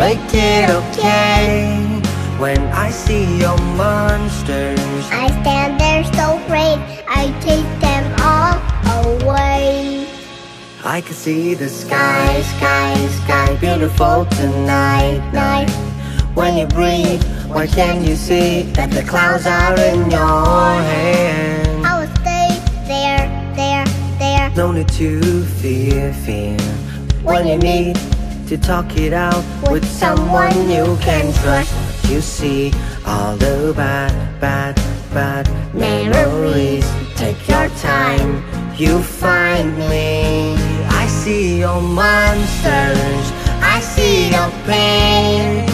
it okay when I see your monsters. I stand there so brave, I take them all away. I can see the sky, sky, sky, beautiful tonight, night. When you breathe, why can't you see that the clouds are in your hand? I will stay there, there, there. No need to fear, fear. When you need to talk it out with someone you can trust, you see all the bad, bad, bad memories. Take your time, you find me. I see your monsters, I see your pain.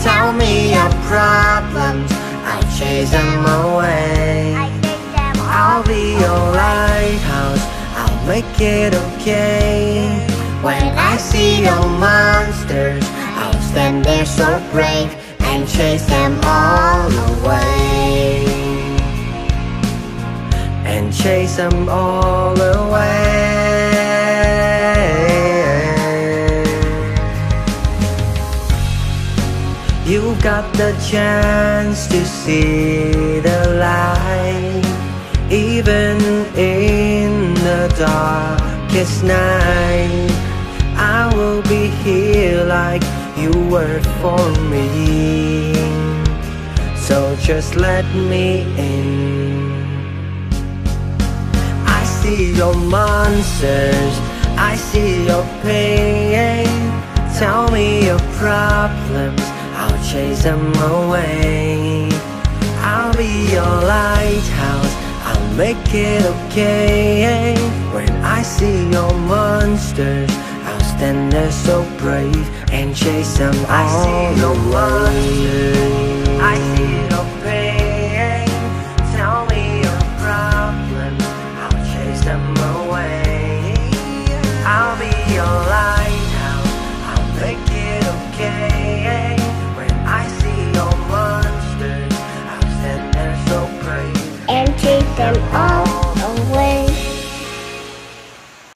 Tell me your problems, I chase them away. I chase them. I'll be your lighthouse, I'll make it okay. When I see your monsters, I'll stand there so brave and chase them all away. And chase them all away. You've got the chance to see the light, even in the darkest night. Will be here like you were for me. So just let me in. I see your monsters, I see your pain. Tell me your problems, I'll chase them away. I'll be your lighthouse, I'll make it okay. When I see your monsters, stand there so brave and chase them I see your monsters, I see your pain. Tell me your problems, I'll chase them away. I'll be your lighthouse, I'll make it okay. When I see your monsters, I'll stand there so brave. and chase them all